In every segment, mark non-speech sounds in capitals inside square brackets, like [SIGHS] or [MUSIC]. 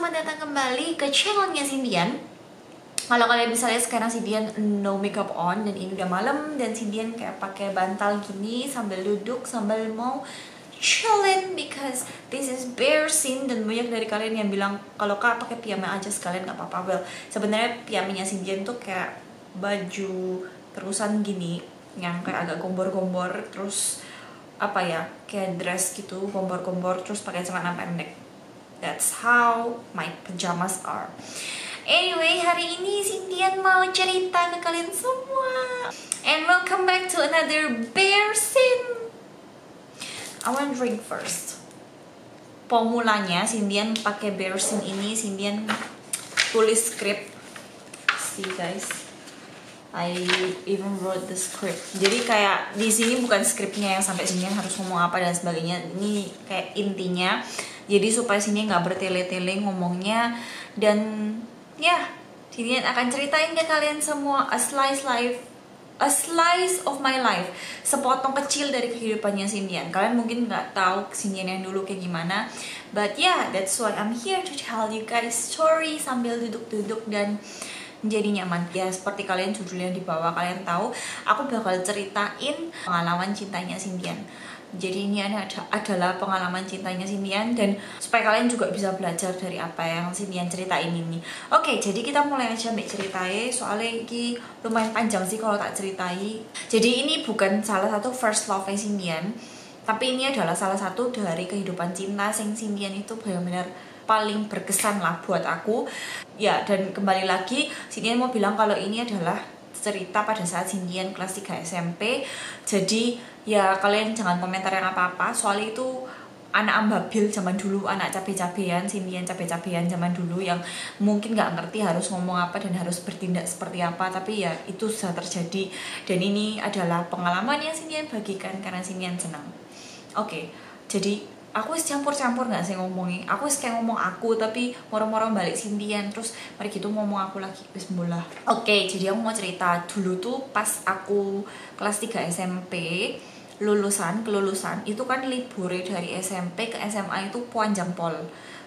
selamat datang kembali ke channelnya Cindian Kalau kalian bisa lihat sekarang Cindian no makeup on Dan ini udah malam dan Cindian kayak pakai bantal gini Sambil duduk, sambil mau chillin Because this is bare scene Dan banyak dari kalian yang bilang Kalau kak pakai piyama aja sekalian gak apa-apa. Well, sebenarnya piyamanya Cindian tuh kayak baju terusan gini Yang kayak agak gombor-gombor Terus apa ya kayak dress gitu gombor-gombor terus pakai celana pendek that's how my pajamas are. Anyway hari ini Sintian mau cerita ke kalian semua. And welcome back to another bear scene I want drink first. Pemulanya Sindian pakai bear scene ini Sindian tulis script. See guys I even wrote the script. Jadi kayak di sini bukan skripnya yang sampai sini harus ngomong apa dan sebagainya. Ini kayak intinya. Jadi supaya sini nggak bertele-tele ngomongnya dan ya sini akan ceritain ke kalian semua a slice life a slice of my life sepotong kecil dari kehidupannya Sindian kalian mungkin nggak tahu Sindian yang dulu kayak gimana but yeah that's why I'm here to tell you guys story sambil duduk-duduk dan menjadi nyaman. Ya seperti kalian judulnya di bawah kalian tahu aku bakal ceritain pengalaman cintanya Sindian jadi ini adalah pengalaman cintanya Sindian dan supaya kalian juga bisa belajar dari apa yang Sindian ceritain ini. Oke jadi kita mulai aja mbak ceritain soalnya ini lumayan panjang sih kalau tak ceritai. Jadi ini bukan salah satu first love Sindian tapi ini adalah salah satu dari kehidupan cinta sing Sindian itu benar-benar paling berkesan lah buat aku. Ya dan kembali lagi Sindian mau bilang kalau ini adalah cerita pada saat Sindian kelas 3 SMP jadi ya kalian jangan komentar yang apa-apa. Soal itu anak ambabil zaman dulu anak cabe-cabean Sindian cabe-cabean zaman dulu yang mungkin nggak ngerti harus ngomong apa dan harus bertindak seperti apa. Tapi ya itu sudah terjadi. Dan ini adalah pengalaman yang Sindian bagikan karena Sindian senang. Oke jadi aku wis campur-campur nggak sih ngomongin aku wis kayak ngomong aku tapi moro-moro balik Sindian terus mari gitu ngomong aku lagi bismillah oke. Okay, jadi aku mau cerita dulu tuh pas aku kelas 3 SMP lulusan kelulusan itu kan libur dari SMP ke SMA itu panjang pol.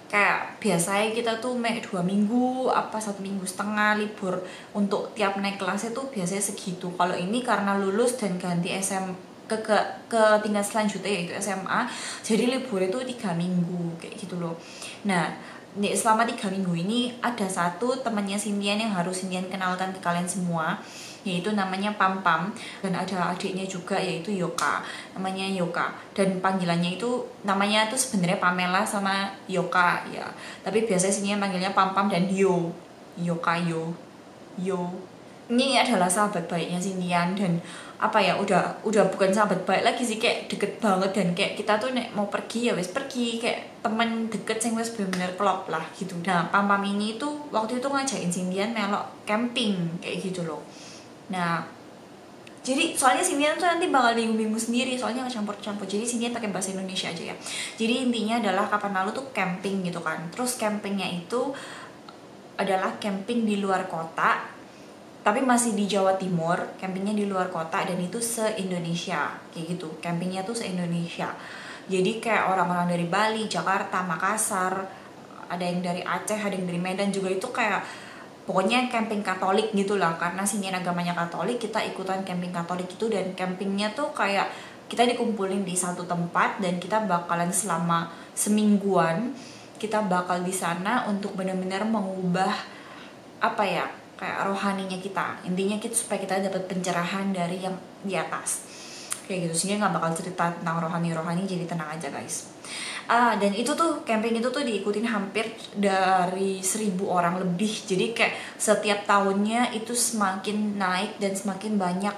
Kayak biasanya kita tuh mek dua minggu apa satu minggu setengah libur untuk tiap naik kelas itu biasanya segitu. Kalau ini karena lulus dan ganti SM ke ke, ke tingkat selanjutnya yaitu SMA jadi libur itu tiga minggu kayak gitu loh. Nah selama tiga minggu ini ada satu temannya Sintian yang harus Sintian kenalkan ke kalian semua yaitu namanya Pam Pam dan ada adiknya juga yaitu Yoka namanya Yoka. Dan panggilannya itu namanya tuh sebenarnya Pamela sama Yoka ya. Tapi biasanya sini panggilnya Pam Pam dan Yo Yoka Yo Yo. Ini adalah sahabat baiknya Sintian dan apa ya udah udah bukan sahabat baik lagi sih kayak deket banget dan kayak kita tuh nek mau pergi ya wes pergi kayak temen deket sing wes bener-bener klop lah gitu. Nah pam pam ini tuh waktu itu ngajakin Sindian melok camping kayak gitu loh. Nah jadi soalnya Sindian tuh nanti bakal bingung-bingung sendiri soalnya nggak campur-campur. Jadi Sindian pakai bahasa Indonesia aja ya. Jadi intinya adalah kapan lalu tuh camping gitu kan. Terus campingnya itu adalah camping di luar kota tapi masih di Jawa Timur, campingnya di luar kota dan itu se-Indonesia kayak gitu. Campingnya tuh se-Indonesia. Jadi kayak orang-orang dari Bali, Jakarta, Makassar, ada yang dari Aceh, ada yang dari Medan juga itu kayak pokoknya camping Katolik gitu lah karena sini agamanya Katolik kita ikutan camping Katolik itu dan campingnya tuh kayak kita dikumpulin di satu tempat dan kita bakalan selama semingguan kita bakal di sana untuk benar-benar mengubah apa ya kayak rohaninya kita. Intinya kita supaya kita dapat pencerahan dari yang di atas. Kayak gitu. Sehingga nggak bakal cerita tentang rohani rohani jadi tenang aja guys. Uh, dan itu tuh camping itu tuh diikutin hampir dari seribu orang lebih. Jadi kayak setiap tahunnya itu semakin naik dan semakin banyak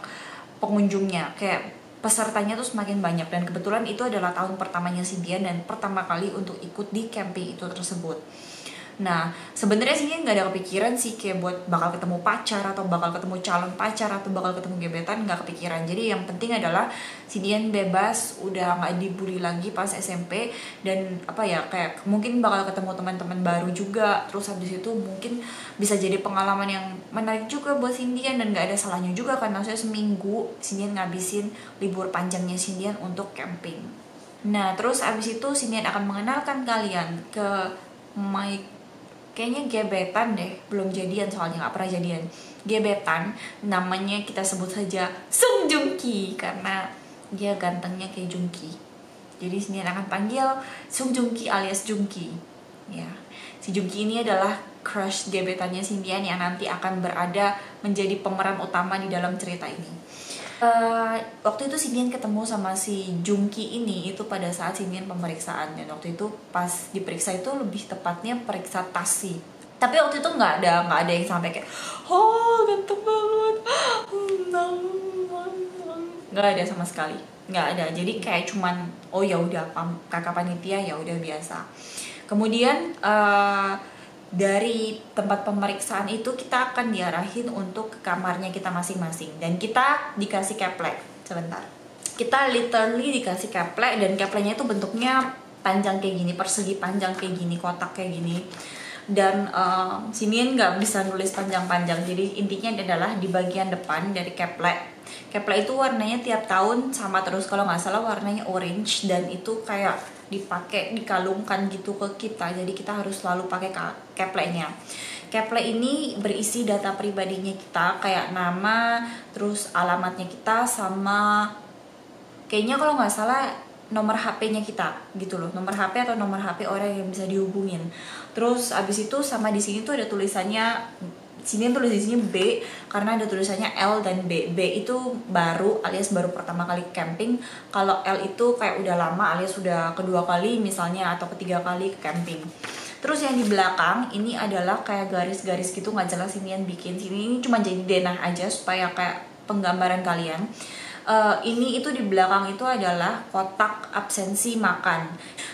pengunjungnya. Kayak pesertanya tuh semakin banyak. Dan kebetulan itu adalah tahun pertamanya Cynthia dan pertama kali untuk ikut di camping itu tersebut Nah, sebenarnya sih nggak ada kepikiran sih kayak buat bakal ketemu pacar atau bakal ketemu calon pacar atau bakal ketemu gebetan nggak kepikiran. Jadi yang penting adalah si Dian bebas, udah nggak dibully lagi pas SMP dan apa ya kayak mungkin bakal ketemu teman-teman baru juga. Terus habis itu mungkin bisa jadi pengalaman yang menarik juga buat Sindian dan nggak ada salahnya juga karena saya seminggu Sindian ngabisin libur panjangnya Sindian untuk camping. Nah, terus abis itu Sindian akan mengenalkan kalian ke my kayaknya gebetan deh belum jadian soalnya nggak pernah jadian. Gebetan namanya kita sebut saja Sung Joong Ki karena dia gantengnya kayak Joong Ki. Jadi sini akan panggil Sung Joong Ki alias Joong Ki. Ya. Si Joong Ki ini adalah crush gebetannya Sindian yang nanti akan berada menjadi pemeran utama di dalam cerita ini Uh, waktu itu Sindian ketemu sama si Jungki ini itu pada saat Sindian pemeriksaan. Dan waktu itu pas diperiksa itu lebih tepatnya periksa tasi tapi waktu itu nggak ada nggak ada yang sampai kayak oh ganteng banget. Nggak ada sama sekali. Nggak ada. Jadi kayak cuman oh ya udah kakak panitia ya udah biasa. Kemudian uh, dari tempat pemeriksaan itu kita akan diarahin untuk ke kamarnya kita masing-masing. Dan kita dikasih keplek sebentar. Kita literally dikasih keplek dan kepleknya itu bentuknya panjang kayak gini persegi panjang kayak gini kotak kayak gini. Dan uh, sini nggak bisa nulis panjang-panjang. Jadi intinya adalah di bagian depan dari keplek. Keplek itu warnanya tiap tahun sama terus. Kalau nggak salah warnanya orange dan itu kayak dipakai dikalungkan gitu ke kita. Jadi kita harus selalu pakai kepleknya. Keplek ini berisi data pribadinya kita kayak nama terus alamatnya kita sama kayaknya kalau nggak salah nomor HP-nya kita gitu loh. Nomor HP atau nomor HP orang yang bisa dihubungin. Terus abis itu sama di sini tuh ada tulisannya sini tulis di sini B karena ada tulisannya L dan B. B itu baru alias baru pertama kali camping. Kalau L itu kayak udah lama alias sudah kedua kali misalnya atau ketiga kali camping. Terus yang di belakang ini adalah kayak garis-garis gitu nggak jelas ini yang bikin sini ini cuma jadi denah aja supaya kayak penggambaran kalian. Uh, ini itu di belakang itu adalah kotak absensi makan.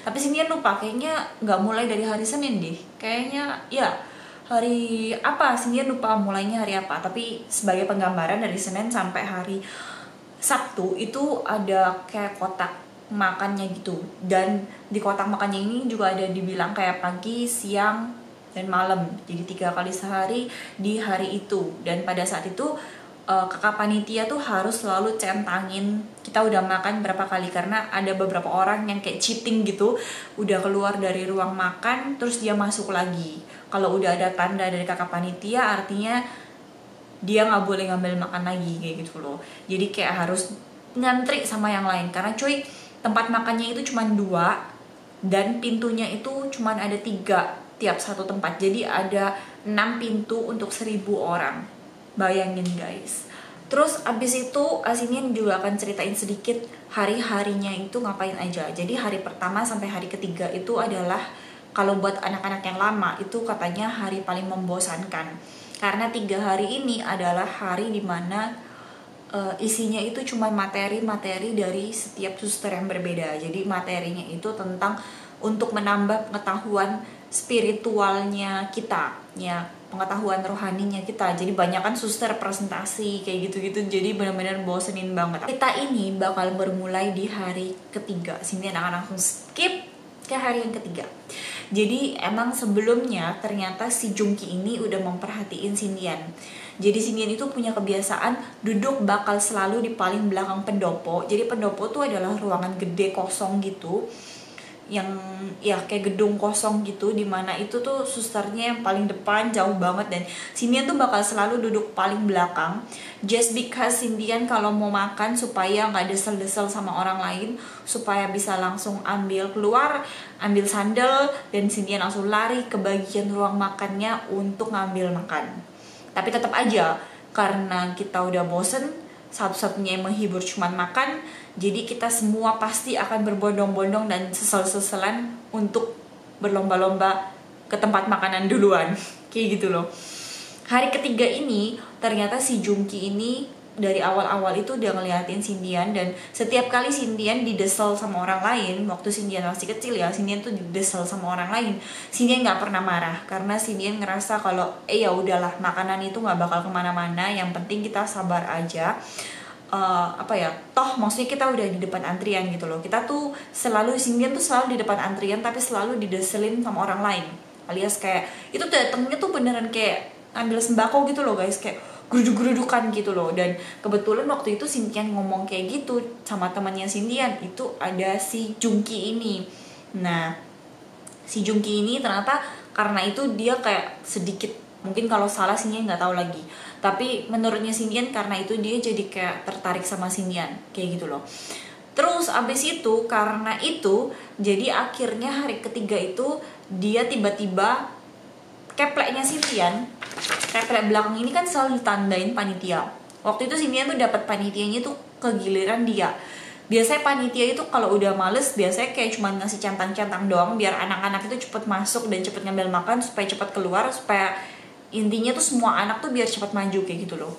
Tapi sini lupa kayaknya nggak mulai dari hari Senin deh. Kayaknya ya hari apa dia lupa mulainya hari apa. Tapi sebagai penggambaran dari Senin sampai hari Sabtu itu ada kayak kotak makannya gitu. Dan di kotak makannya ini juga ada dibilang kayak pagi siang dan malam. Jadi tiga kali sehari di hari itu. Dan pada saat itu uh, kakak panitia tuh harus selalu centangin kita udah makan berapa kali karena ada beberapa orang yang kayak cheating gitu udah keluar dari ruang makan terus dia masuk lagi. Kalau udah ada tanda dari kakak panitia artinya dia nggak boleh ngambil makan lagi kayak gitu loh. Jadi kayak harus ngantri sama yang lain karena cuy tempat makannya itu cuma dua dan pintunya itu cuma ada tiga tiap satu tempat. Jadi ada enam pintu untuk seribu orang bayangin guys. Terus abis itu Asinian juga akan ceritain sedikit hari-harinya itu ngapain aja. Jadi hari pertama sampai hari ketiga itu adalah kalau buat anak-anak yang lama itu katanya hari paling membosankan. Karena tiga hari ini adalah hari di mana uh, isinya itu cuma materi-materi dari setiap suster yang berbeda. Jadi materinya itu tentang untuk menambah pengetahuan spiritualnya kita. Ya pengetahuan rohaninya kita. Jadi banyak kan suster presentasi kayak gitu-gitu. Jadi benar-benar bosenin banget. Kita ini bakal bermulai di hari ketiga. Sini anak-anak langsung skip ke hari yang ketiga. Jadi emang sebelumnya ternyata si Jungki ini udah memperhatiin Sindian. Jadi Sindian itu punya kebiasaan duduk bakal selalu di paling belakang pendopo. Jadi pendopo tuh adalah ruangan gede kosong gitu yang ya kayak gedung kosong gitu di mana itu tuh susternya yang paling depan jauh banget dan Cindian tuh bakal selalu duduk paling belakang just because Cindian kalau mau makan supaya nggak desel-desel sama orang lain supaya bisa langsung ambil keluar ambil sandal dan Cindian langsung lari ke bagian ruang makannya untuk ngambil makan. Tapi tetap aja karena kita udah bosen satu-satunya yang menghibur cuma makan jadi kita semua pasti akan berbondong-bondong dan sesel-seselan untuk berlomba-lomba ke tempat makanan duluan. [LAUGHS] Kayak gitu loh. Hari ketiga ini ternyata si Jungki ini dari awal-awal itu udah ngeliatin Sindian dan setiap kali Sindian didesel sama orang lain waktu Sindian masih kecil ya Sindian tuh didesel sama orang lain Sindian nggak pernah marah karena Sindian ngerasa kalau eh ya udahlah makanan itu nggak bakal ke mana-mana yang penting kita sabar aja. Uh, apa ya toh maksudnya kita udah di depan antrian gitu loh. Kita tuh selalu Sindian tuh selalu di depan antrian tapi selalu dideselin sama orang lain. Alias kayak itu datangnya tuh beneran kayak ambil sembako gitu loh guys kayak geruduk-gerudukan gitu loh. Dan kebetulan waktu itu Sintian ngomong kayak gitu sama temannya Sintian itu ada si Jungki ini. Nah si Jungki ini ternyata karena itu dia kayak sedikit mungkin kalau salah Sindian nggak tahu lagi. Tapi menurutnya Sindian karena itu dia jadi kayak tertarik sama Sindian kayak gitu loh. Terus abis itu karena itu jadi akhirnya hari ketiga itu dia tiba-tiba kepleknya Sindian keplek belakang ini kan selalu ditandain panitia. Waktu itu Sindian tuh dapat panitianya tuh kegiliran dia. Biasanya panitia itu kalau udah males biasanya kayak cuma ngasih centang-centang doang biar anak-anak itu cepet masuk dan cepet ngambil makan supaya cepet keluar supaya intinya tuh semua anak tuh biar cepet maju kayak gitu loh.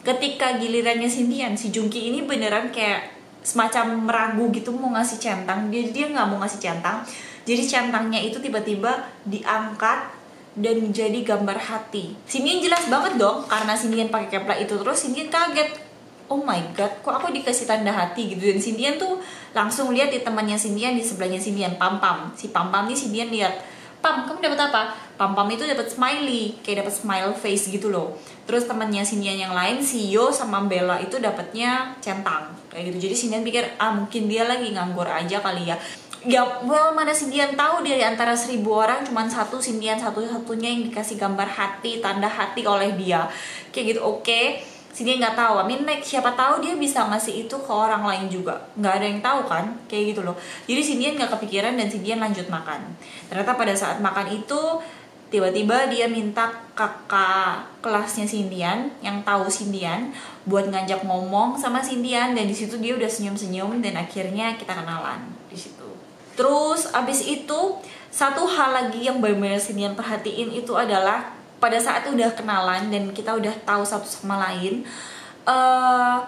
Ketika gilirannya Sintian si Jungki ini beneran kayak semacam meragu gitu mau ngasih centang. Dia dia nggak mau ngasih centang. Jadi centangnya itu tiba-tiba diangkat dan jadi gambar hati. Sindian jelas banget dong karena Sindian pakai keplak itu. Terus Sindian kaget. Oh my god kok aku dikasih tanda hati gitu. Dan Cindian tuh langsung lihat di temannya Cindian di sebelahnya Cindian Pam Pam. Si Pam Pam nih Cindian lihat. Pam kamu dapat apa? Pam Pam itu dapat smiley kayak dapat smile face gitu loh. Terus temannya Cindian yang lain si Yo sama Bella itu dapatnya centang kayak gitu. Jadi Cindian pikir ah mungkin dia lagi nganggur aja kali ya ya well mana Cindian tahu dari antara seribu orang cuman satu Cindian satu-satunya yang dikasih gambar hati tanda hati oleh dia. Kayak gitu oke. Okay si dia nggak tahu. I mean like siapa tahu dia bisa ngasih itu ke orang lain juga. Nggak ada yang tahu kan? Kayak gitu loh. Jadi si dia nggak kepikiran dan si dia lanjut makan. Ternyata pada saat makan itu tiba-tiba dia minta kakak kelasnya Sindian yang tahu Sindian buat ngajak ngomong sama Sindian. Dan di situ dia udah senyum-senyum dan akhirnya kita kenalan di situ. Terus abis itu satu hal lagi yang benar-benar Sindian perhatiin itu adalah pada saat udah kenalan dan kita udah tahu satu sama lain uh,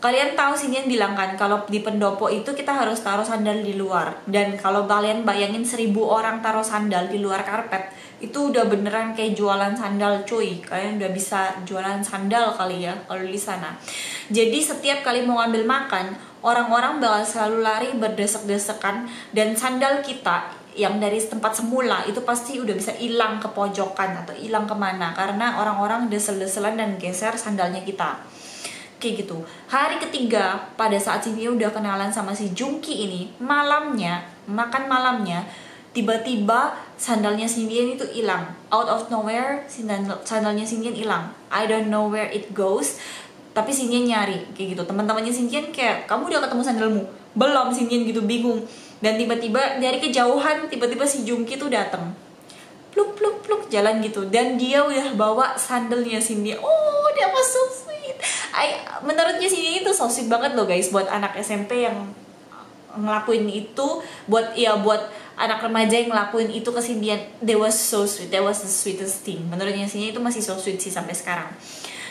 kalian tahu sini yang bilang kan kalau di pendopo itu kita harus taruh sandal di luar. Dan kalau kalian bayangin seribu orang taruh sandal di luar karpet itu udah beneran kayak jualan sandal cuy. Kalian udah bisa jualan sandal kali ya kalau di sana. Jadi setiap kali mau ambil makan orang-orang bakal selalu lari berdesek-desekan. Dan sandal kita yang dari tempat semula itu pasti udah bisa hilang ke pojokan atau hilang ke mana. Karena orang-orang desel-deselan dan geser sandalnya kita. Kayak gitu. Hari ketiga pada saat si udah kenalan sama si Jungki ini malamnya makan malamnya tiba-tiba sandalnya Cindian itu hilang. Out of nowhere sandal sandalnya Cindian hilang. I don't know where it goes. Tapi Cindian nyari kayak gitu. Teman-temannya Cindian kayak kamu udah ketemu sandalmu? Belum Cindian gitu bingung. Dan tiba-tiba dari kejauhan tiba-tiba si Jungki tuh datang pluk pluk pluk jalan gitu. Dan dia udah bawa sandalnya Cindy oh dia was so sweet. I, menurutnya Cindy itu so sweet banget loh guys buat anak SMP yang ngelakuin itu buat ya buat anak remaja yang ngelakuin itu ke Cindy they was so sweet that was the sweetest thing. Menurutnya Cindy itu masih so sweet sih sampai sekarang.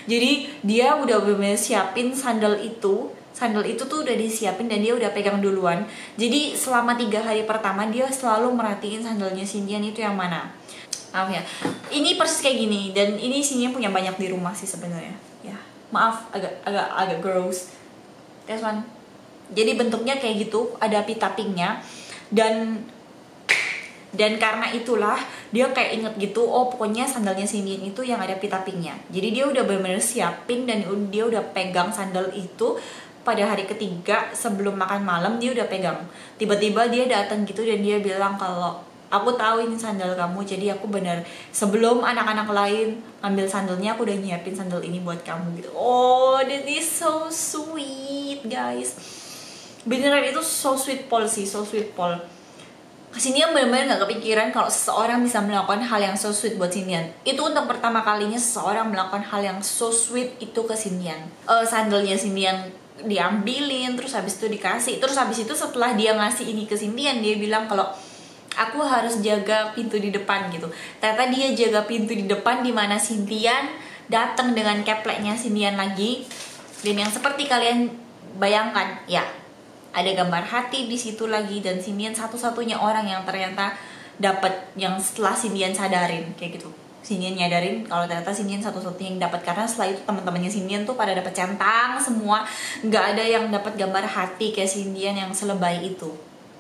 Jadi dia udah bener-bener siapin sandal itu sandal itu tuh udah disiapin dan dia udah pegang duluan. Jadi selama tiga hari pertama dia selalu merhatiin sandalnya Sindian itu yang mana. Maaf ya. Ini persis kayak gini dan ini Sindian punya banyak di rumah sih sebenarnya. Ya maaf agak agak agak gross. That's one. Jadi bentuknya kayak gitu ada pita pinknya. Dan dan karena itulah dia kayak inget gitu oh pokoknya sandalnya Sindian itu yang ada pita pinknya. Jadi dia udah bener-bener siapin dan dia udah pegang sandal itu pada hari ketiga sebelum makan malam dia udah pegang. Tiba-tiba dia datang gitu dan dia bilang kalau aku tahu ini sandal kamu jadi aku benar sebelum anak-anak lain ambil sandalnya aku udah nyiapin sandal ini buat kamu. Gitu. Oh that is so sweet guys. Beneran itu so sweet Paul sih so sweet Paul Kesinian benar-benar gak kepikiran kalau seseorang bisa melakukan hal yang so sweet buat Sinian. Itu untuk pertama kalinya seseorang melakukan hal yang so sweet itu ke Sinian. Uh, sandalnya Sinian diambilin terus habis itu dikasih terus habis itu setelah dia ngasih ini ke Sintian dia bilang kalau aku harus jaga pintu di depan gitu ternyata dia jaga pintu di depan di mana Sintian datang dengan kepleknya Sintian lagi dan yang seperti kalian bayangkan ya ada gambar hati di situ lagi dan Sintian satu-satunya orang yang ternyata dapat yang setelah Sintian sadarin kayak gitu. Sinian nyadarin kalau ternyata Sinian satu-satunya yang dapat. Karena setelah itu teman-temannya Sinian tuh pada dapat centang semua. Nggak ada yang dapat gambar hati kayak Sinian yang selebay itu.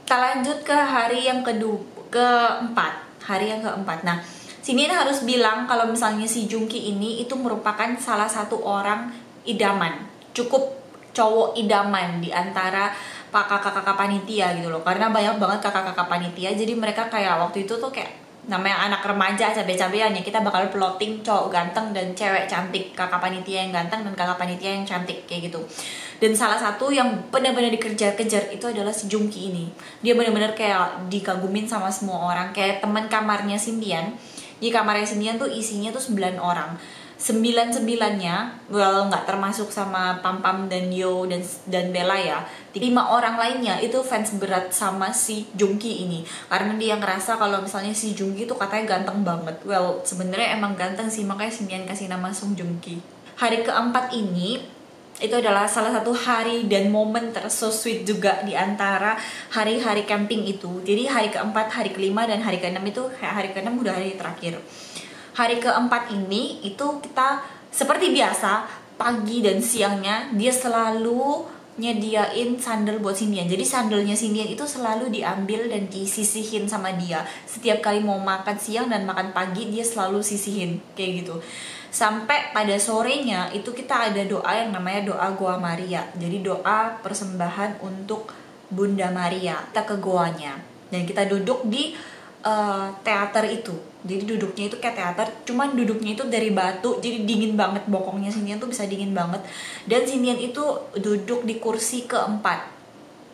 Kita lanjut ke hari yang kedua keempat. Hari yang keempat. Nah Sinian harus bilang kalau misalnya si Jungki ini itu merupakan salah satu orang idaman. Cukup cowok idaman di antara kakak-kakak panitia gitu loh. Karena banyak banget kakak-kakak panitia. Jadi mereka kayak waktu itu tuh kayak namanya anak remaja cabe-cabean ya. Kita bakal plotting cowok ganteng dan cewek cantik. Kakak panitia yang ganteng dan kakak panitia yang cantik kayak gitu. Dan salah satu yang benar-benar dikejar-kejar itu adalah si Jungki ini. Dia benar-benar kayak dikagumin sama semua orang. Kayak teman kamarnya Sindian. Di kamarnya Sindian tuh isinya tuh 9 orang sembilan sembilannya well nggak termasuk sama Pam Pam dan Yo dan dan Bella ya. Lima orang lainnya itu fans berat sama si Jungki ini. Karena dia ngerasa kalau misalnya si Jungki itu katanya ganteng banget. Well sebenarnya emang ganteng sih makanya Sindian kasih nama Sung Jungki. Hari keempat ini itu adalah salah satu hari dan momen terso sweet juga di antara hari-hari camping itu. Jadi hari keempat, hari kelima, dan hari keenam itu hari keenam udah hari terakhir hari keempat ini itu kita seperti biasa pagi dan siangnya dia selalu nyediain sandal buat Sindian. Jadi sandalnya Sindian itu selalu diambil dan disisihin sama dia. Setiap kali mau makan siang dan makan pagi dia selalu sisihin kayak gitu. Sampai pada sorenya itu kita ada doa yang namanya doa Goa Maria. Jadi doa persembahan untuk Bunda Maria. Kita ke goanya dan kita duduk di uh, teater itu jadi duduknya itu kayak teater cuman duduknya itu dari batu jadi dingin banget bokongnya Sindian tuh bisa dingin banget. Dan Sindian itu duduk di kursi keempat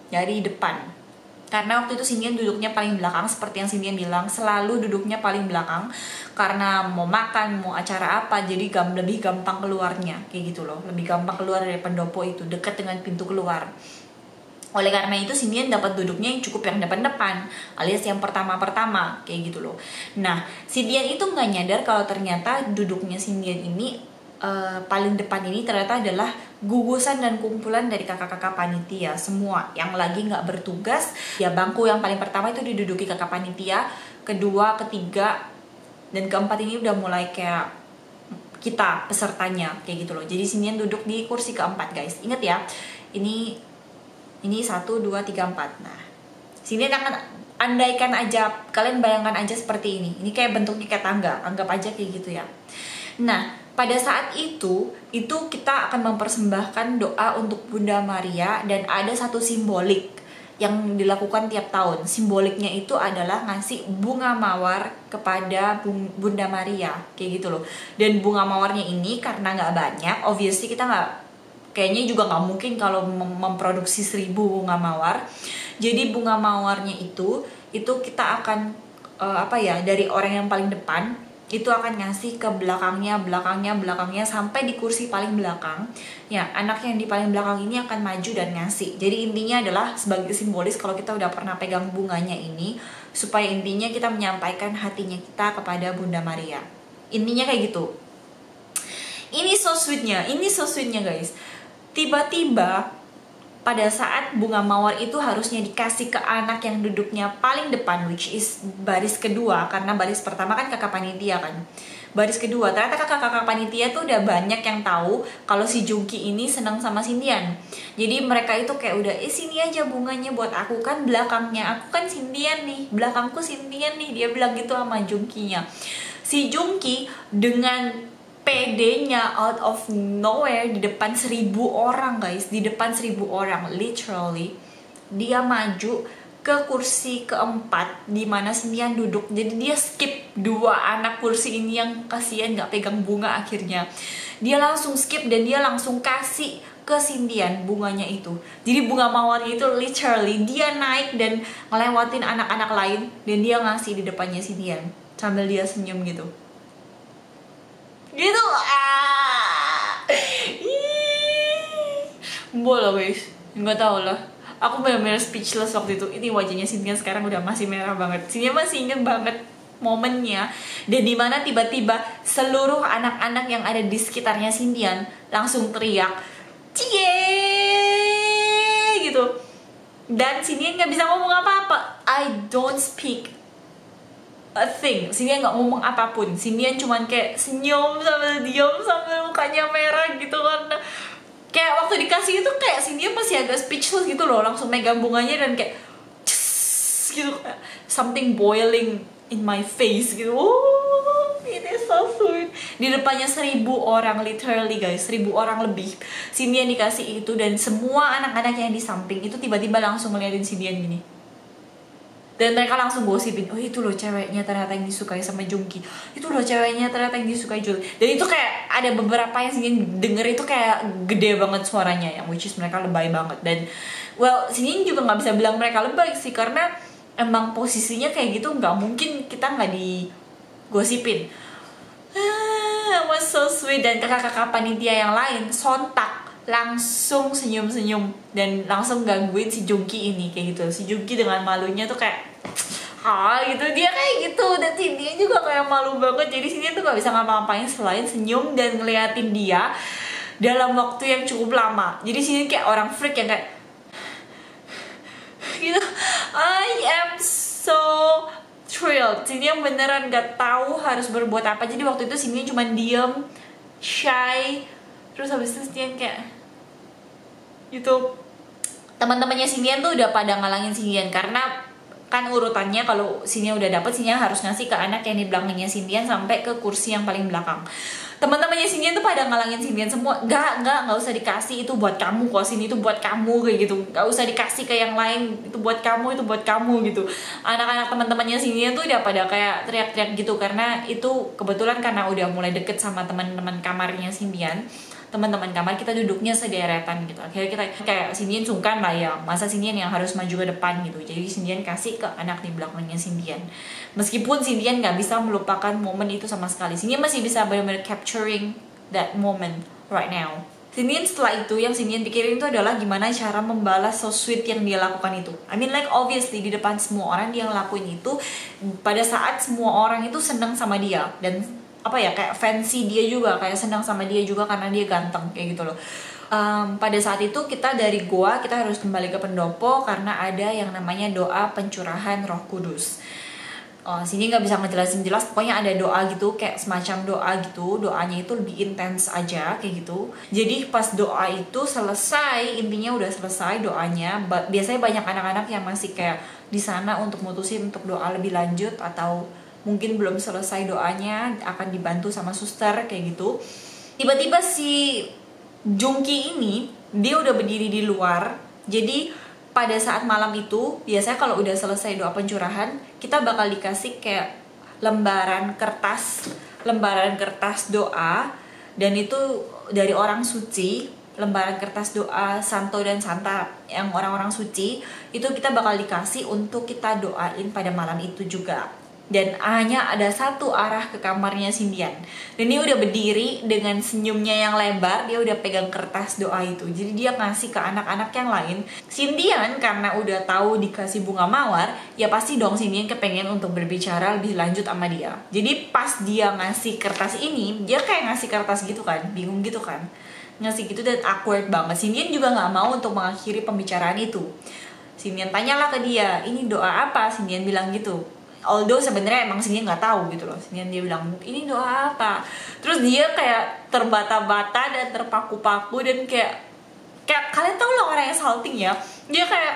dari depan. Karena waktu itu Sindian duduknya paling belakang seperti yang Sindian bilang selalu duduknya paling belakang karena mau makan mau acara apa jadi gam lebih gampang keluarnya kayak gitu loh. Lebih gampang keluar dari pendopo itu dekat dengan pintu keluar oleh karena itu Sindian dapat duduknya yang cukup yang depan-depan alias yang pertama-pertama kayak gitu loh. Nah, Sindian itu nggak nyadar kalau ternyata duduknya Sindian ini uh, paling depan ini ternyata adalah gugusan dan kumpulan dari kakak-kakak panitia semua yang lagi nggak bertugas. Ya bangku yang paling pertama itu diduduki kakak panitia, kedua, ketiga, dan keempat ini udah mulai kayak kita pesertanya kayak gitu loh. Jadi Sindian duduk di kursi keempat guys. Ingat ya, ini ini satu dua tiga empat. Nah sini akan andaikan aja kalian bayangkan aja seperti ini. Ini kayak bentuknya kayak tangga anggap aja kayak gitu ya. Nah pada saat itu itu kita akan mempersembahkan doa untuk Bunda Maria dan ada satu simbolik yang dilakukan tiap tahun. Simboliknya itu adalah ngasih bunga mawar kepada Bunda Maria kayak gitu loh. Dan bunga mawarnya ini karena nggak banyak obviously kita nggak kayaknya juga nggak mungkin kalau mem memproduksi seribu bunga mawar. Jadi bunga mawarnya itu itu kita akan uh, apa ya dari orang yang paling depan itu akan ngasih ke belakangnya belakangnya belakangnya sampai di kursi paling belakang. Ya anak yang di paling belakang ini akan maju dan ngasih. Jadi intinya adalah sebagai simbolis kalau kita udah pernah pegang bunganya ini supaya intinya kita menyampaikan hatinya kita kepada Bunda Maria. Intinya kayak gitu. Ini so sweetnya ini so sweetnya guys tiba-tiba pada saat bunga mawar itu harusnya dikasih ke anak yang duduknya paling depan which is baris kedua karena baris pertama kan kakak panitia kan. Baris kedua ternyata kakak-kakak panitia tuh udah banyak yang tahu kalau si Jungki ini senang sama Sindian. Jadi mereka itu kayak udah eh sini aja bunganya buat aku kan belakangnya aku kan Sindian nih belakangku Sindian nih dia bilang gitu sama Jungkinya si Jungki dengan PD-nya out of nowhere di depan seribu orang guys. Di depan seribu orang literally. Dia maju ke kursi keempat di mana Sintian duduk. Jadi dia skip dua anak kursi ini yang kasihan nggak pegang bunga akhirnya. Dia langsung skip dan dia langsung kasih ke Sintian bunganya itu. Jadi bunga mawar itu literally dia naik dan ngelewatin anak-anak lain dan dia ngasih di depannya Sintian sambil dia senyum gitu gitu ah. Bola guys. Nggak tahu lah aku benar-benar speechless waktu itu. Ini wajahnya Cynthia sekarang udah masih merah banget. Cynthia masih inget banget momennya. Dan di mana tiba-tiba seluruh anak-anak yang ada di sekitarnya Cynthia langsung teriak cie! Gitu. Dan Cynthia nggak bisa ngomong apa-apa. I don't speak a thing. Sinian nggak ngomong apa pun. Sinian cuman kayak senyum sambil diam sambil mukanya merah gitu karena kayak waktu dikasih itu kayak Sinian masih agak speechless gitu loh. Langsung megang bunganya dan kayak gitu. Kayak something boiling in my face gitu. Oh, it is so sweet. Di depannya seribu orang literally guys. Seribu orang lebih. Yang dikasih itu dan semua anak-anak yang di samping itu tiba-tiba langsung ngeliatin Cindy gini dan mereka langsung gosipin oh itu loh ceweknya ternyata yang disukai sama Jungki. Itu loh ceweknya ternyata yang disukai Jul. Dan itu kayak ada beberapa yang sini denger itu kayak gede banget suaranya yang which is mereka lebay banget. Dan well sini juga nggak bisa bilang mereka lebay sih karena emang posisinya kayak gitu nggak mungkin kita nggak digosipin. Ah, was so sweet. Dan kakak-kakak panitia yang lain sontak langsung senyum-senyum dan langsung gangguin si Jungki ini kayak gitu. Si Jungki dengan malunya tuh kayak ah gitu. Dia kayak gitu. Dan dia juga kayak malu banget. Jadi sini tuh gak bisa ngapa-ngapain selain senyum dan ngeliatin dia dalam waktu yang cukup lama. Jadi sini kayak orang freak yang kayak [SIGHS] gitu. I am so thrilled. Sini yang beneran gak tahu harus berbuat apa. Jadi waktu itu sini cuma diem shy. Terus habis itu Sinian kayak gitu. Teman-temannya Sinian tuh udah pada ngalangin Sinian karena kan urutannya kalau Sinian udah dapet Sinian harus ngasih ke anak yang di belakangnya Sinian sampai ke kursi yang paling belakang. Teman-temannya Sinian tuh pada ngalangin Sinian semua gak gak nggak usah dikasih itu buat kamu kok sini itu buat kamu kayak gitu. Gak usah dikasih ke yang lain itu buat kamu itu buat kamu gitu. Anak-anak teman-temannya Sinian tuh udah pada kayak teriak-teriak gitu karena itu kebetulan karena udah mulai deket sama teman-teman kamarnya Sinian teman-teman kamar kita duduknya sederetan gitu. Akhirnya kita kayak Sindian sungkan lah ya masa Sindian yang harus maju ke depan gitu. Jadi Sindian kasih ke anak di belakangnya Sindian. Meskipun Sindian nggak bisa melupakan momen itu sama sekali. Sindian masih bisa benar-benar capturing that moment right now. Sindian setelah itu yang Sindian pikirin itu adalah gimana cara membalas so sweet yang dia lakukan itu. I mean like obviously di depan semua orang dia ngelakuin itu pada saat semua orang itu seneng sama dia dan apa ya kayak fancy dia juga kayak senang sama dia juga karena dia ganteng kayak gitu loh. Um, pada saat itu kita dari gua kita harus kembali ke pendopo karena ada yang namanya doa pencurahan roh kudus. Oh, sini nggak bisa ngejelasin jelas pokoknya ada doa gitu kayak semacam doa gitu doanya itu lebih intens aja kayak gitu. Jadi pas doa itu selesai intinya udah selesai doanya biasanya banyak anak-anak yang masih kayak di sana untuk mutusin untuk doa lebih lanjut atau mungkin belum selesai doanya akan dibantu sama suster kayak gitu. Tiba-tiba si Jungki ini dia udah berdiri di luar. Jadi pada saat malam itu biasanya kalau udah selesai doa pencurahan kita bakal dikasih kayak lembaran kertas lembaran kertas doa. Dan itu dari orang suci lembaran kertas doa santo dan santa yang orang-orang suci itu kita bakal dikasih untuk kita doain pada malam itu juga dan hanya ada satu arah ke kamarnya Sindian dan dia udah berdiri dengan senyumnya yang lebar dia udah pegang kertas doa itu. Jadi dia ngasih ke anak-anak yang lain. Sindian karena udah tahu dikasih bunga mawar ya pasti dong Sindian kepengen untuk berbicara lebih lanjut sama dia. Jadi pas dia ngasih kertas ini dia kayak ngasih kertas gitu kan bingung gitu kan. Ngasih gitu dan awkward banget. Sindian juga nggak mau untuk mengakhiri pembicaraan itu. Sindian tanyalah ke dia ini doa apa? Sindian bilang gitu although sebenarnya emang sini nggak tahu gitu loh. Sini dia bilang ini doa apa? Terus dia kayak terbata-bata dan terpaku-paku dan kayak kayak kalian tau lah orang yang salting ya? Dia kayak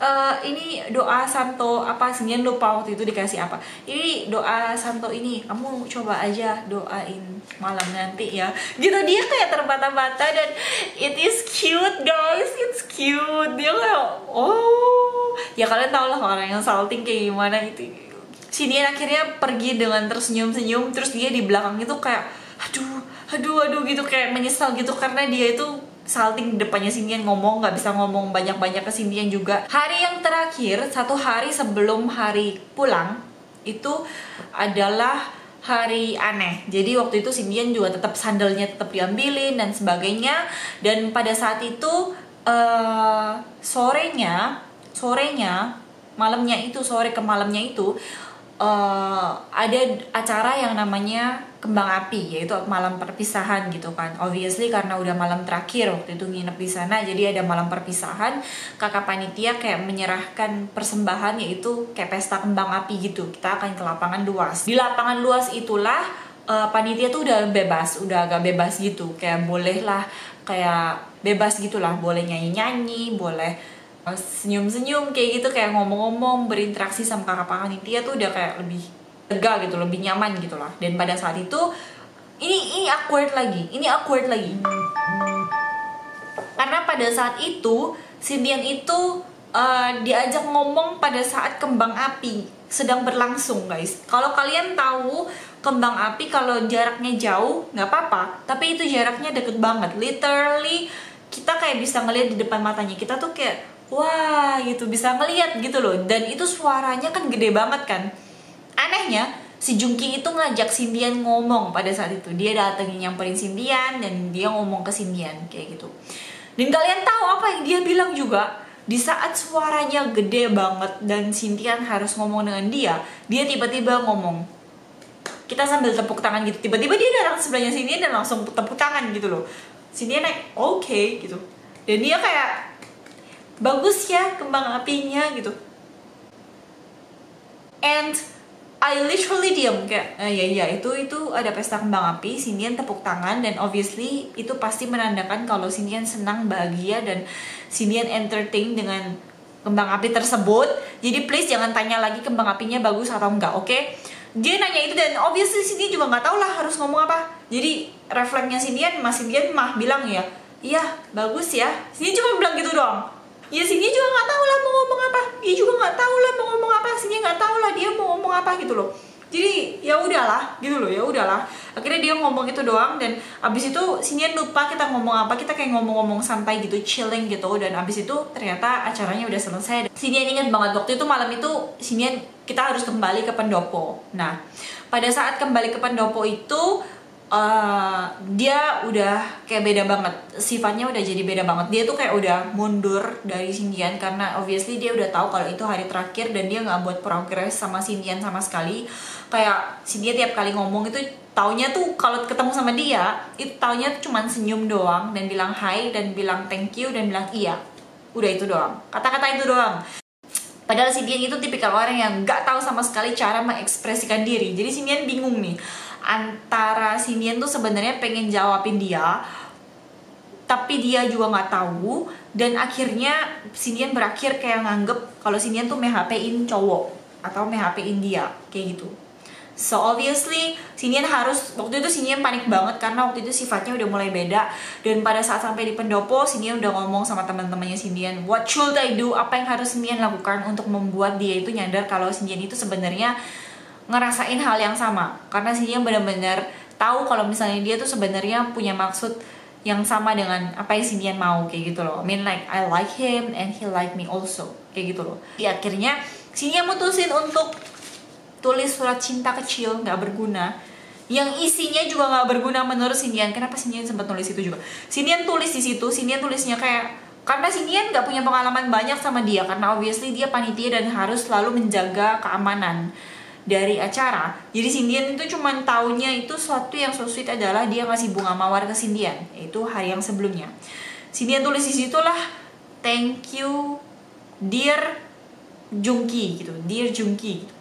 uh, ini doa santo apa? Sini lupa waktu itu dikasih apa. Ini doa santo ini kamu coba aja doain malam nanti ya. Gitu dia kayak terbata-bata dan it is cute guys it's cute. Dia kayak oh. Ya kalian tau lah orang yang salting kayak gimana itu si dia akhirnya pergi dengan tersenyum-senyum terus dia di belakang itu kayak aduh aduh aduh gitu kayak menyesal gitu karena dia itu salting depannya Sindian ngomong nggak bisa ngomong banyak-banyak ke Sindian juga. Hari yang terakhir satu hari sebelum hari pulang itu adalah hari aneh. Jadi waktu itu Sindian juga tetap sandalnya tetap diambilin dan sebagainya. Dan pada saat itu uh, sorenya sorenya malamnya itu sore ke malamnya itu uh, ada acara yang namanya kembang api yaitu malam perpisahan gitu kan. Obviously karena udah malam terakhir waktu itu nginep di sana jadi ada malam perpisahan kakak panitia kayak menyerahkan persembahan yaitu kayak pesta kembang api gitu. Kita akan ke lapangan luas. Di lapangan luas itulah uh, panitia tuh udah bebas udah agak bebas gitu. Kayak boleh lah kayak bebas gitulah. Boleh nyanyi nyanyi boleh senyum-senyum kayak gitu kayak ngomong-ngomong berinteraksi sama kakak panitia tuh udah kayak lebih lega gitu lebih nyaman gitu lah. Dan pada saat itu ini ini awkward lagi ini awkward lagi. Karena pada saat itu Sindian itu uh, diajak ngomong pada saat kembang api sedang berlangsung guys. Kalau kalian tahu kembang api kalau jaraknya jauh nggak apa-apa. Tapi itu jaraknya deket banget. Literally kita kayak bisa ngeliat di depan matanya. Kita tuh kayak wah gitu bisa ngeliat gitu loh. Dan itu suaranya kan gede banget kan. Anehnya si Jungki itu ngajak Sindian ngomong pada saat itu. Dia datengin nyamperin Sindian dan dia ngomong ke Sindian kayak gitu. Dan kalian tahu apa yang dia bilang juga? Di saat suaranya gede banget dan Sintian harus ngomong dengan dia dia tiba-tiba ngomong kita sambil tepuk tangan gitu. Tiba-tiba dia datang sebelahnya Sintian dan langsung tepuk tangan gitu loh. Sintian naik oke okay, gitu. Dan dia kayak bagus ya kembang apinya gitu. And I literally diam kayak ya ya itu itu ada pesta kembang api Sindian tepuk tangan dan obviously itu pasti menandakan kalau Sindian senang bahagia dan Sindian entertain dengan kembang api tersebut. Jadi please jangan tanya lagi kembang apinya bagus atau enggak oke? Okay? dia nanya itu dan obviously Sindian juga nggak tahu lah harus ngomong apa. Jadi refleksnya Sindian mas Sindian mah bilang ya iya bagus ya. Sindian cuma bilang gitu doang ya sini juga nggak tahu lah mau ngomong apa. Dia juga nggak tahu lah mau ngomong apa. Sini nggak tahu lah dia mau ngomong apa gitu loh. Jadi ya udahlah gitu loh ya udahlah. Akhirnya dia ngomong itu doang dan abis itu sini lupa kita ngomong apa. Kita kayak ngomong-ngomong santai gitu chilling gitu. Dan abis itu ternyata acaranya udah selesai. Sini ingat banget waktu itu malam itu sini kita harus kembali ke pendopo. Nah pada saat kembali ke pendopo itu uh, dia udah kayak beda banget. Sifatnya udah jadi beda banget. Dia tuh kayak udah mundur dari Sindian karena obviously dia udah tahu kalau itu hari terakhir dan dia nggak buat progress sama Sindian sama sekali. Kayak Sindian tiap kali ngomong itu taunya tuh kalau ketemu sama dia itu taunya tuh cuman senyum doang dan bilang hai dan bilang thank you dan bilang iya. Udah itu doang. Kata-kata itu doang. Padahal si itu tipikal orang yang nggak tahu sama sekali cara mengekspresikan diri. Jadi si bingung nih antara si Nian tuh sebenarnya pengen jawabin dia tapi dia juga nggak tahu dan akhirnya si Nian berakhir kayak nganggep kalau si Nian tuh mehp-in cowok atau mehp-in dia kayak gitu. So obviously Sinian harus waktu itu Sinian panik banget karena waktu itu sifatnya udah mulai beda dan pada saat sampai di pendopo Sinian udah ngomong sama teman-temannya Sinian what should I do? Apa yang harus Sinian lakukan untuk membuat dia itu nyadar kalau Sinian itu sebenarnya ngerasain hal yang sama karena sih dia benar-benar tahu kalau misalnya dia tuh sebenarnya punya maksud yang sama dengan apa yang Sindian mau kayak gitu loh. I mean like I like him and he like me also kayak gitu loh. Di akhirnya Sindian mutusin untuk tulis surat cinta kecil nggak berguna yang isinya juga nggak berguna menurut Sindian. Kenapa Sindian sempat nulis itu juga? Sindian tulis di situ, Sindian tulisnya kayak karena Sindian nggak punya pengalaman banyak sama dia karena obviously dia panitia dan harus selalu menjaga keamanan dari acara. Jadi Sindian itu cuman taunya itu suatu yang so sweet adalah dia ngasih bunga mawar ke Sindian, itu hari yang sebelumnya. Sindian tulis di situlah thank you dear Jungki gitu, dear Jungki. Gitu.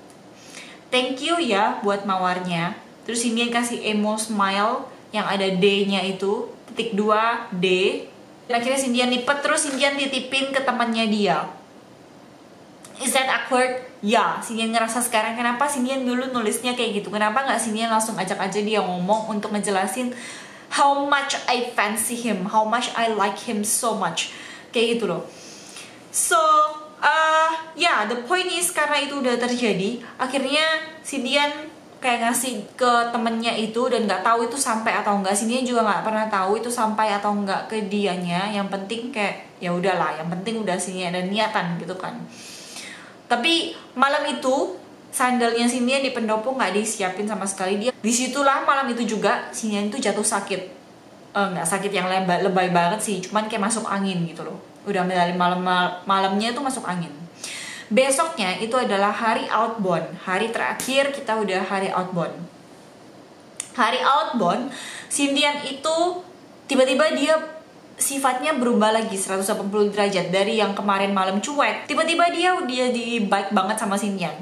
Thank you ya buat mawarnya. Terus Sindian kasih emo smile yang ada D-nya itu, titik dua D. Dan akhirnya Sindian lipet terus Sindian titipin ke temannya dia. Is that awkward? ya Sinian ngerasa sekarang kenapa Sinian dulu nulisnya kayak gitu? Kenapa nggak Sinian langsung ajak aja dia ngomong untuk ngejelasin how much I fancy him how much I like him so much? Kayak gitu loh. So uh, ya yeah, the point is karena itu udah terjadi akhirnya Sinian kayak ngasih ke temennya itu dan nggak tahu itu sampai atau enggak Sinian juga nggak pernah tahu itu sampai atau enggak ke dianya. Yang penting kayak ya udahlah yang penting udah Sinian dan niatan gitu kan tapi malam itu sandalnya Sinian di pendopo nggak disiapin sama sekali. Dia di situlah malam itu juga Sinian itu jatuh sakit. Eh, nggak uh, sakit yang lebay, lebay banget sih cuman kayak masuk angin gitu loh. Udah dari malam malamnya itu masuk angin. Besoknya itu adalah hari outbound. Hari terakhir kita udah hari outbound. Hari outbound Sindian itu tiba-tiba dia sifatnya berubah lagi 180 derajat dari yang kemarin malam cuek. Tiba-tiba dia dia di baik banget sama Sinyan.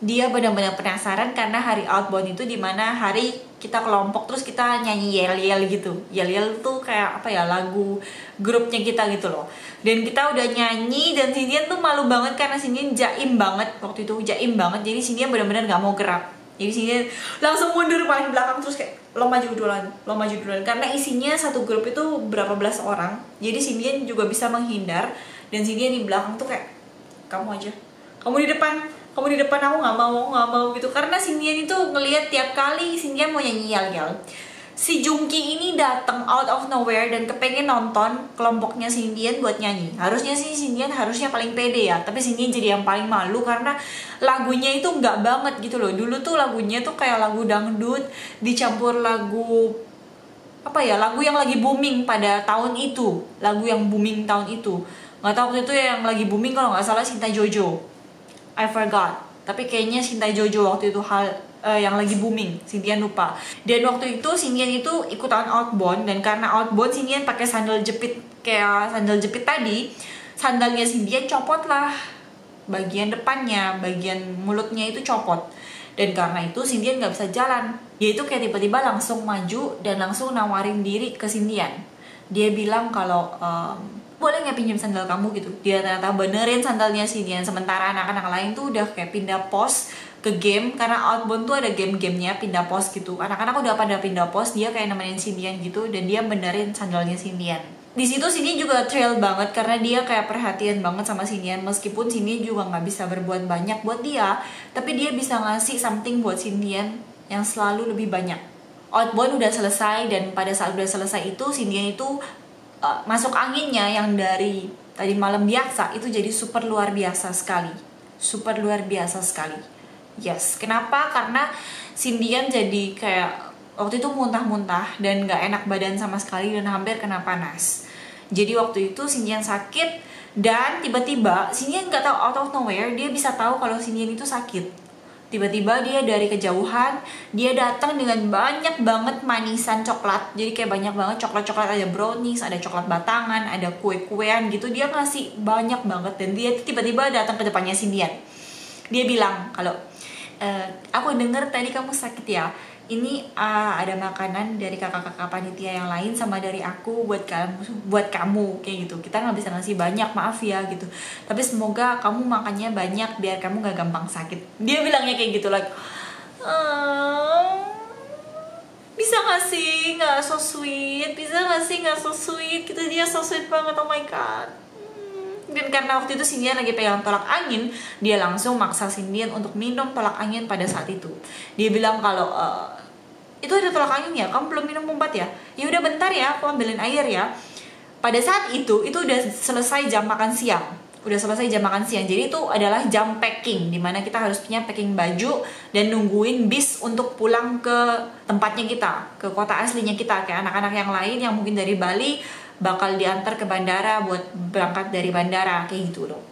Dia benar-benar penasaran karena hari outbound itu di mana hari kita kelompok terus kita nyanyi yel yel gitu. Yel yel tuh kayak apa ya lagu grupnya kita gitu loh. Dan kita udah nyanyi dan Sinyan tuh malu banget karena Sinyan jaim banget. Waktu itu jaim banget jadi Sinyan benar-benar nggak mau gerak jadi Sindian langsung mundur paling belakang terus kayak lo maju duluan lo maju duluan. Karena isinya satu grup itu berapa belas orang. Jadi Sindian juga bisa menghindar dan Sindian di belakang tuh kayak kamu aja. Kamu di depan. Kamu di depan. Aku nggak mau nggak mau gitu. Karena Sindian itu ngelihat tiap kali Sindian mau nyanyi yel yel si Jungki ini datang out of nowhere dan kepengen nonton kelompoknya Sindian buat nyanyi. Harusnya sih Sindian harusnya paling pede ya, tapi Sindian jadi yang paling malu karena lagunya itu nggak banget gitu loh. Dulu tuh lagunya tuh kayak lagu dangdut dicampur lagu apa ya lagu yang lagi booming pada tahun itu lagu yang booming tahun itu nggak tahu waktu itu yang lagi booming kalau nggak salah Sinta Jojo I forgot tapi kayaknya Sinta Jojo waktu itu hal uh, yang lagi booming Sintian lupa. Dan waktu itu Sintian itu ikutan outbound dan karena outbound Sintian pakai sandal jepit kayak sandal jepit tadi sandalnya Sintian copot lah bagian depannya bagian mulutnya itu copot. Dan karena itu Sintian nggak bisa jalan. Dia itu kayak tiba-tiba langsung maju dan langsung nawarin diri ke Sintian. Dia bilang kalau um, boleh nggak pinjam sandal kamu? gitu. Dia ternyata benerin sandalnya Sintian. Sementara anak-anak lain tuh udah kayak pindah pos ke game karena outbound tuh ada game-gamenya pindah pos gitu. Anak-anak udah pada pindah pos dia kayak nemenin Sindian gitu dan dia benerin sandalnya Sindian di situ sini juga trail banget karena dia kayak perhatian banget sama Sindian meskipun sini juga nggak bisa berbuat banyak buat dia tapi dia bisa ngasih something buat Sindian yang selalu lebih banyak. Outbound udah selesai dan pada saat udah selesai itu Sindian itu uh, masuk anginnya yang dari tadi malam biasa itu jadi super luar biasa sekali. Super luar biasa sekali Yes, kenapa? Karena Sindian jadi kayak waktu itu muntah-muntah dan gak enak badan sama sekali dan hampir kena panas. Jadi waktu itu Sindian sakit dan tiba-tiba Sindian nggak tahu out of nowhere dia bisa tahu kalau Sindian itu sakit. Tiba-tiba dia dari kejauhan, dia datang dengan banyak banget manisan coklat. Jadi kayak banyak banget coklat-coklat, ada brownies, ada coklat batangan, ada kue-kuean gitu. Dia ngasih banyak banget dan dia tiba-tiba datang ke depannya Sindian. Dia bilang kalau uh, aku dengar tadi kamu sakit ya. Ini uh, ada makanan dari kakak-kakak panitia yang lain sama dari aku buat kamu buat kamu kayak gitu. Kita nggak bisa ngasih banyak maaf ya gitu. Tapi semoga kamu makannya banyak biar kamu nggak gampang sakit. Dia bilangnya kayak gitu like uh, bisa gak sih nggak so sweet? Bisa gak sih nggak so sweet? Gitu dia so sweet banget oh my god dan karena waktu itu Sindian lagi pegang tolak angin dia langsung maksa Sindian untuk minum tolak angin pada saat itu. Dia bilang kalau e, itu ada tolak angin ya? Kamu belum minum obat ya? Ya udah bentar ya aku ambilin air ya. Pada saat itu itu udah selesai jam makan siang. Udah selesai jam makan siang. Jadi itu adalah jam packing di mana kita harus punya packing baju dan nungguin bis untuk pulang ke tempatnya kita ke kota aslinya kita kayak anak-anak yang lain yang mungkin dari Bali bakal diantar ke bandara buat berangkat dari bandara kayak gitu loh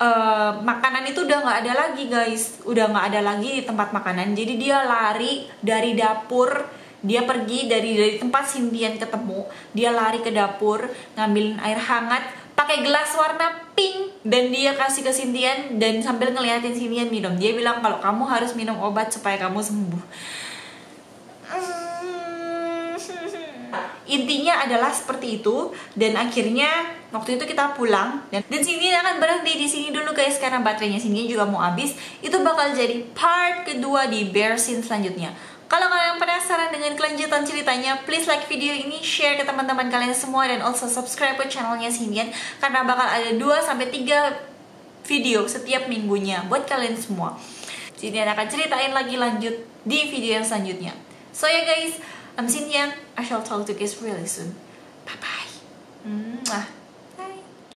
Uh, makanan itu udah nggak ada lagi guys. Udah nggak ada lagi di tempat makanan. Jadi dia lari dari dapur dia pergi dari dari tempat Sindian ketemu dia lari ke dapur ngambilin air hangat pakai gelas warna pink dan dia kasih ke Sindian dan sambil ngeliatin Sindian minum. Dia bilang kalau kamu harus minum obat supaya kamu sembuh intinya adalah seperti itu. Dan akhirnya waktu itu kita pulang. Dan, dan sini akan berhenti di sini dulu guys. Karena baterainya sini juga mau habis. Itu bakal jadi part kedua di bear scene selanjutnya. Kalau kalian penasaran dengan kelanjutan ceritanya, please like video ini, share ke teman-teman kalian semua, dan also subscribe ke channelnya Sinian karena bakal ada 2-3 video setiap minggunya buat kalian semua. Sinian akan ceritain lagi lanjut di video yang selanjutnya. So ya guys, I'm Xinyan. I shall talk to you guys really soon. Bye bye. Mwah.